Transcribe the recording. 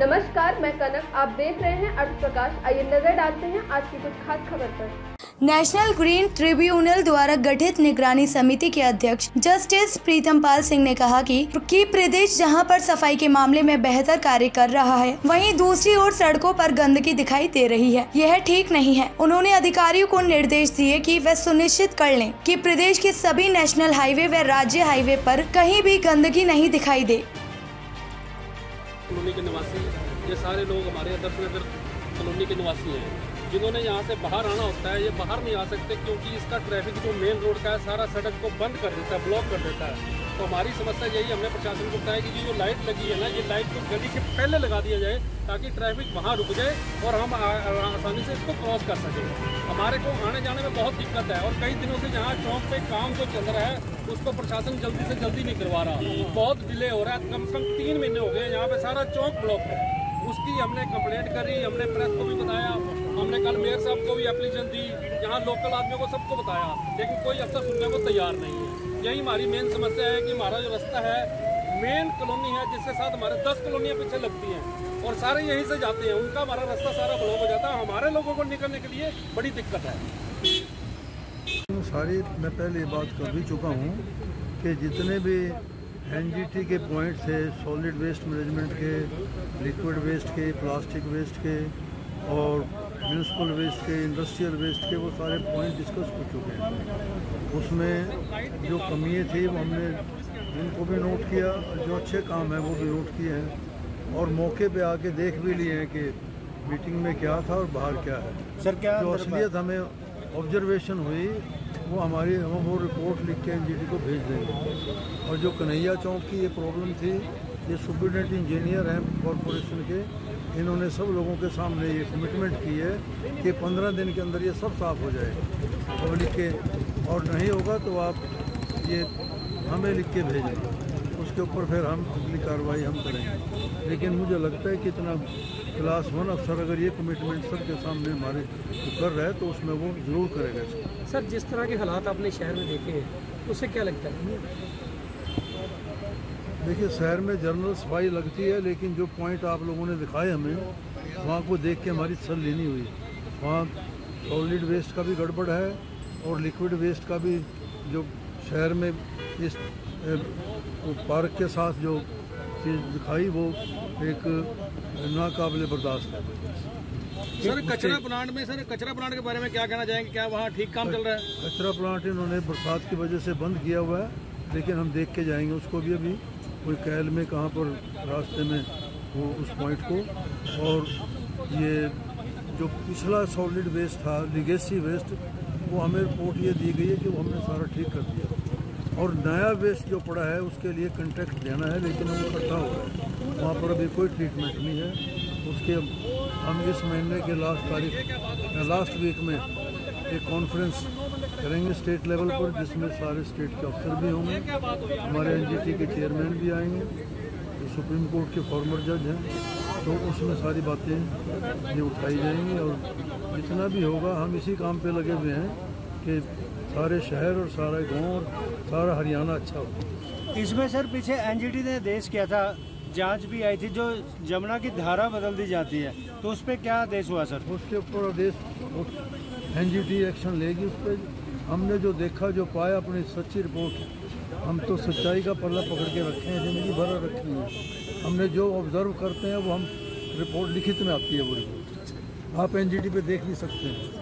नमस्कार मैं कनक। आप देख रहे हैं अर्थ प्रकाश आइए नज़र डालते हैं आज की कुछ खास खबर पर। नेशनल ग्रीन ट्रिब्यूनल द्वारा गठित निगरानी समिति के अध्यक्ष जस्टिस प्रीतम पाल सिंह ने कहा कि, कि प्रदेश जहाँ पर सफ़ाई के मामले में बेहतर कार्य कर रहा है वहीं दूसरी ओर सड़कों पर गंदगी दिखाई दे रही है। यह ठीक नहीं है। उन्होंने अधिकारियों को निर्देश दिए कि वे सुनिश्चित कर लें कि प्रदेश के सभी नेशनल हाईवे व राज्य हाईवे पर कहीं भी गंदगी नहीं दिखाई दे। कॉलोनी के निवासी ये सारे लोग हमारे आदर्श नगर कॉलोनी के निवासी हैं। जिन्होंने यहाँ से बाहर आना होता है, ये बाहर नहीं आ सकते क्योंकि इसका ट्रैफ़िक जो मेन रोड का है, सारा सड़क को बंद कर देता है ब्लॉक कर देता है। तो हमारी समस्या यही हमने प्रशासन को बताया कि ये जो लाइट लगी है ना, ये लाइट को गली के पहले लगा दिया जाए ताकि ट्रैफ़िक वहाँ रुक जाए और हम आसानी से इसको क्रॉस कर सकें। हमारे को आने जाने में बहुत दिक्कत है और कई दिनों से जहाँ चौक पे काम जो चल रहा है, उसको प्रशासन जल्दी से जल्दी नहीं करवा रहा। बहुत डिले हो रहा है, कम से कम तीन महीने हो गए यहाँ पे सारा चौक ब्लॉक है। उसकी हमने कंप्लेंट करी, हमने प्रेस को भी बताया। हमने कल मेयर साहब को भी एप्लीकेशन दी, यहाँ लोकल आदमियों को सबको बताया। लेकिन कोई अफसर सुनने को तैयार नहीं है। यही हमारी मेन समस्या है कि हमारा जो रास्ता है मेन कॉलोनी है, जिसके साथ हमारे दस कॉलोनियाँ पीछे लगती हैं और सारे यहीं से जाते हैं। उनका हमारा रास्ता सारा ब्लॉक हो जाता है। हमारे लोगों को निकलने के लिए बड़ी दिक्कत है। सारी, मैं पहले बात कर भी चुका हूँ कि जितने भी एनजीटी के पॉइंट थे सॉलिड वेस्ट मैनेजमेंट के लिक्विड वेस्ट के प्लास्टिक वेस्ट के और म्यूनसिपल वेस्ट के इंडस्ट्रियल वेस्ट के वो सारे पॉइंट डिस्कस हो चुके हैं। उसमें जो कमियाँ थी वो हमने उनको भी नोट किया जो अच्छे काम हैं वो भी नोट किए हैं और मौके पे आके देख भी लिए हैं कि मीटिंग में क्या था और बाहर क्या है। सर क्या जो असलियत हमें ऑब्जर्वेशन हुई, वो हमारी हम वो रिपोर्ट लिख के एनजीटी को भेज देंगे। और जो कन्हैया चौक की ये प्रॉब्लम थी, ये सुप्रिटेंडेंट इंजीनियर हैं कॉरपोरेशन के, इन्होंने सब लोगों के सामने ये कमिटमेंट की है कि पंद्रह दिन के अंदर ये सब साफ़ हो जाए। पब्लिक के, और नहीं होगा तो आप ये हमें लिख के भेजें उसके ऊपर फिर हम अगली कार्रवाई हम करेंगे। लेकिन मुझे लगता है कि इतना क्लास वन अफसर अगर ये कमिटमेंट सबके सामने हमारे कर रहा है तो उसमें वो ज़रूर करेगा इसको। सर जिस तरह के हालात आपने शहर में देखे हैं उससे क्या लगता है? देखिए शहर में जनरल सफ़ाई लगती है लेकिन जो पॉइंट आप लोगों ने दिखाए हमें वहाँ को देख के हमारी सर लेनी हुई। वहाँ सॉलिड वेस्ट का भी गड़बड़ है और लिक्विड वेस्ट का भी जो शहर में इस पार्क के साथ जो चीज़ दिखाई वो एक नाकाबिले बर्दाश्त है। सर कचरा प्लांट में सर कचरा प्लांट के बारे में क्या कहना चाहेंगे? क्या वहाँ ठीक काम चल रहा है? कचरा प्लांट इन्होंने बरसात की वजह से बंद किया हुआ है लेकिन हम देख के जाएँगे उसको भी अभी। कोई कैल में कहाँ पर रास्ते में वो उस पॉइंट को। और ये जो पिछला सॉलिड वेस्ट था लिगेसी वेस्ट वो हमें रिपोर्ट ये दी गई है कि वो हमने सारा ठीक कर दिया। और नया वेस्ट जो पड़ा है, उसके लिए कंटेक्ट देना है, लेकिन वो इकट्ठा हो रहा है वहाँ पर अभी कोई ट्रीटमेंट नहीं है। उसके हम इस महीने के लास्ट तारीख लास्ट वीक में एक कॉन्फ्रेंस करेंगे स्टेट लेवल पर, जिसमें सारे स्टेट के अफसर भी होंगे। हमारे एनजीटी के चेयरमैन भी आएँगे। जो सुप्रीम कोर्ट के फॉर्मर जज हैं। तो उसमें सारी बातें ये उठाई जाएँगी और जितना भी होगा हम इसी काम पे लगे हुए हैं कि सारे शहर और सारा गाँव और सारा हरियाणा अच्छा हो। इसमें सर पीछे एनजीटी ने आदेश किया था जाँच भी आई थी जो जमुना की धारा बदल दी जाती है तो उस पर क्या आदेश हुआ सर? उसके ऊपर आदेश एनजीटी एक्शन लेगी उस पर हमने जो देखा जो पाया अपनी सच्ची रिपोर्ट हम तो सच्चाई का पल्ला पकड़ के रखे हैं, ज़िंदगी भर रखी है। हमने जो ऑब्ज़र्व करते हैं, वो हम रिपोर्ट लिखित में आती है वो रिपोर्ट आप एनजीटी पे देख भी सकते हैं।